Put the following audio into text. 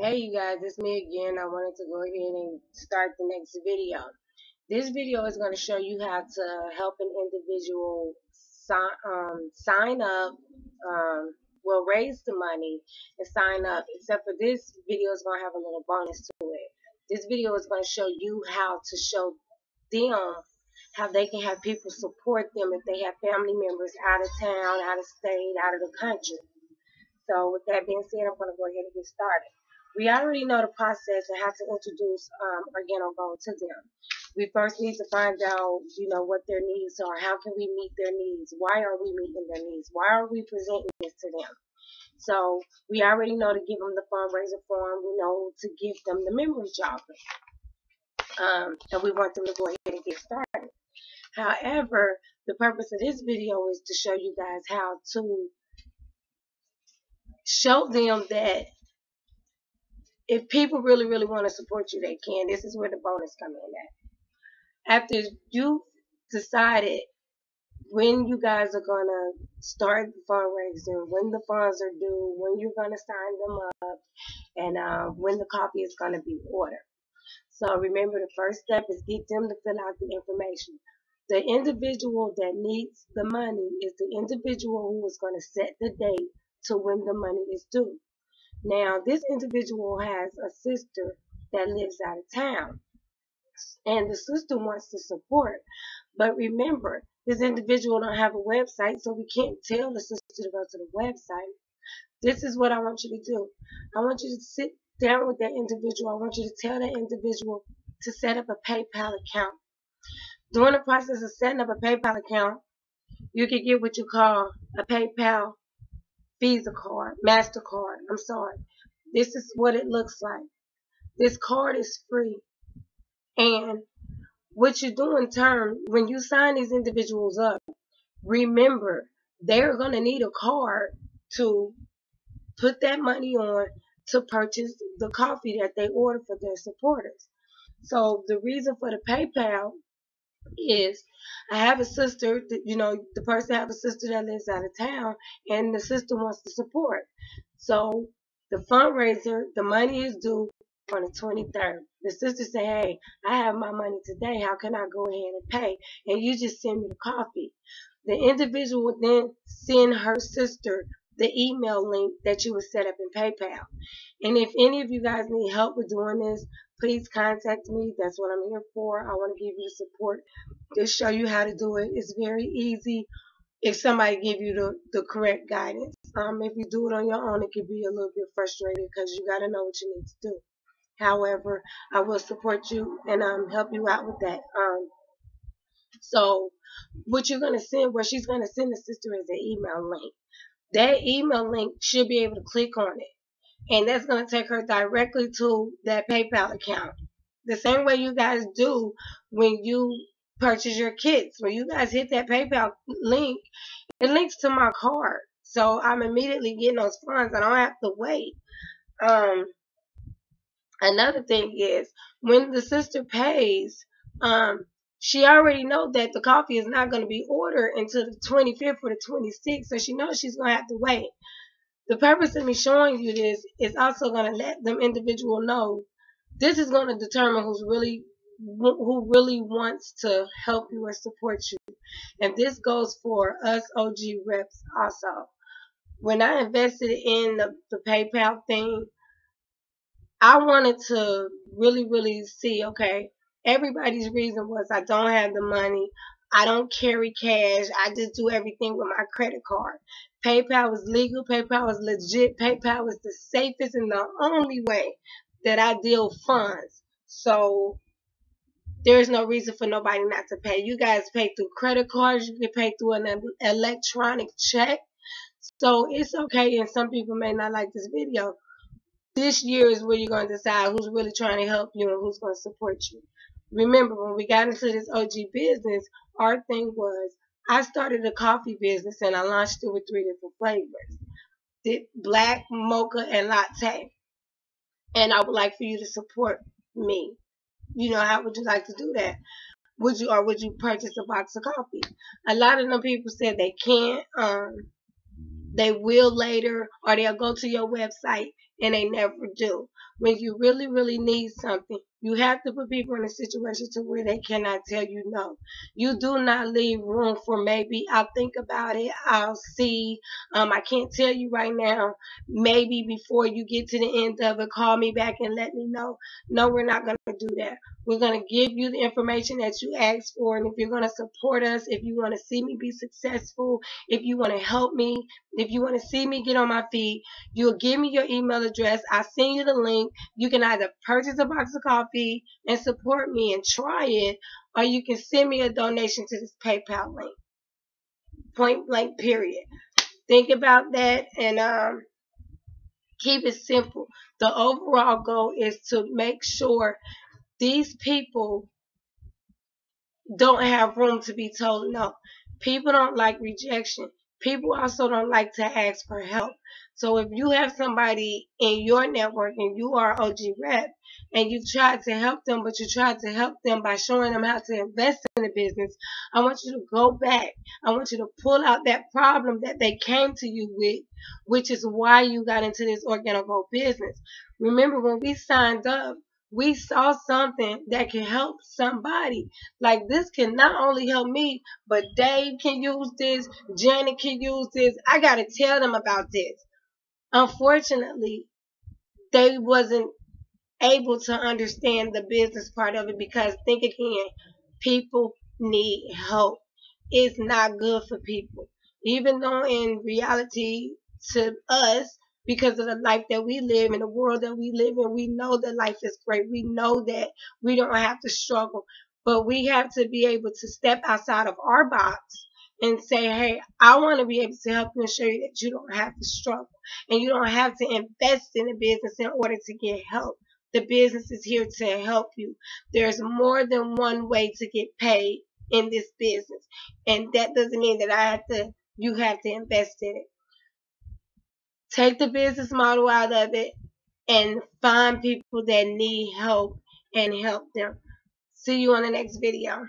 Hey you guys, it's me again. I wanted to go ahead and start the next video. This video is going to show you how to help an individual sign, um, sign up, um, well raise the money and sign up. Except for this video is going to have a little bonus to it. This video is going to show you how to show them how they can have people support them if they have family members out of town, out of state, out of the country. So with that being said, I'm going to go ahead and get started. We already know the process and how to introduce um, Organo Gold to them. We first need to find out, you know, what their needs are. How can we meet their needs? Why are we meeting their needs? Why are we presenting this to them? So we already know to give them the fundraiser form. We know to give them the memory jogger. Um, and we want them to go ahead and get started. However, the purpose of this video is to show you guys how to show them that if people really, really want to support you, they can. This is where the bonus come in at. After you've decided when you guys are gonna start the fundraising, when the funds are due, when you're gonna sign them up, and uh, when the copy is gonna be ordered. So remember, the first step is get them to fill out the information. The individual that needs the money is the individual who is going to set the date to when the money is due. Now, this individual has a sister that lives out of town, and the sister wants to support. But remember, this individual don't have a website, so we can't tell the sister to go to the website. This is what I want you to do. I want you to sit down with that individual. I want you to tell that individual to set up a PayPal account. During the process of setting up a PayPal account, you can get what you call a PayPal Visa card, MasterCard. I'm sorry. This is what it looks like. This card is free. And what you do in turn, when you sign these individuals up, remember, they're going to need a card to put that money on to purchase the coffee that they order for their supporters. So the reason for the PayPal is I have a sister, that, you know, the person have a sister that lives out of town, and the sister wants to support. So the fundraiser, the money is due on the 23rd. The sister say, hey, I have my money today. How can I go ahead and pay? And you just send me the coffee. The individual would then send her sister the email link that you would set up in PayPal. And if any of you guys need help with doing this, please contact me. That's what I'm here for. I want to give you the support to show you how to do it. It's very easy if somebody give you the, the correct guidance. Um, if you do it on your own, it can be a little bit frustrating because you got to know what you need to do. However, I will support you and um, help you out with that. Um, so what you're going to send, what she's going to send the sister is an email link. That email link should be able to click on it and that's going to take her directly to that PayPal account. The same way you guys do when you purchase your kits. When you guys hit that PayPal link, it links to my card. So I'm immediately getting those funds. I don't have to wait. Um, another thing is when the sister pays, um, she already know that the coffee is not going to be ordered until the 25th or the 26th. So she knows she's going to have to wait. The purpose of me showing you this is also going to let them individual know this is going to determine who's really who really wants to help you or support you. And this goes for us OG reps also. When I invested in the, the PayPal thing, I wanted to really, really see, okay, everybody's reason was I don't have the money. I don't carry cash. I just do everything with my credit card. PayPal is legal. PayPal is legit. PayPal is the safest and the only way that I deal funds. So there's no reason for nobody not to pay. You guys pay through credit cards. You can pay through an electronic check. So it's okay. And some people may not like this video. This year is where you're going to decide who's really trying to help you and who's going to support you. Remember, when we got into this OG business, our thing was I started a coffee business and I launched it with three different flavors. Did black, mocha, and latte. And I would like for you to support me. You know, how would you like to do that? Would you or would you purchase a box of coffee? A lot of them people said they can't. Um, they will later or they'll go to your website and they never do. When you really, really need something, you have to put people in a situation to where they cannot tell you no. You do not leave room for maybe I'll think about it, I'll see. Um, I can't tell you right now. Maybe before you get to the end of it, call me back and let me know. No, we're not gonna do that. We're going to give you the information that you asked for. And if you're going to support us, if you want to see me be successful, if you want to help me, if you want to see me get on my feet, you'll give me your email address. I'll send you the link. You can either purchase a box of coffee and support me and try it, or you can send me a donation to this PayPal link. Point blank, period. Think about that and um, keep it simple. The overall goal is to make sure these people don't have room to be told no. People don't like rejection. People also don't like to ask for help. So if you have somebody in your network and you are OG rep and you try to help them, but you try to help them by showing them how to invest in the business, I want you to go back. I want you to pull out that problem that they came to you with, which is why you got into this organic business. Remember when we signed up, we saw something that can help somebody. Like this can not only help me, but Dave can use this, Janet can use this. I gotta tell them about this. Unfortunately, they wasn't able to understand the business part of it because think again, people need help. It's not good for people. Even though in reality to us, because of the life that we live in the world that we live in. We know that life is great. We know that we don't have to struggle, but we have to be able to step outside of our box and say, Hey, I want to be able to help you and show you that you don't have to struggle and you don't have to invest in a business in order to get help. The business is here to help you. There's more than one way to get paid in this business. And that doesn't mean that I have to, you have to invest in it. Take the business model out of it and find people that need help and help them. See you on the next video.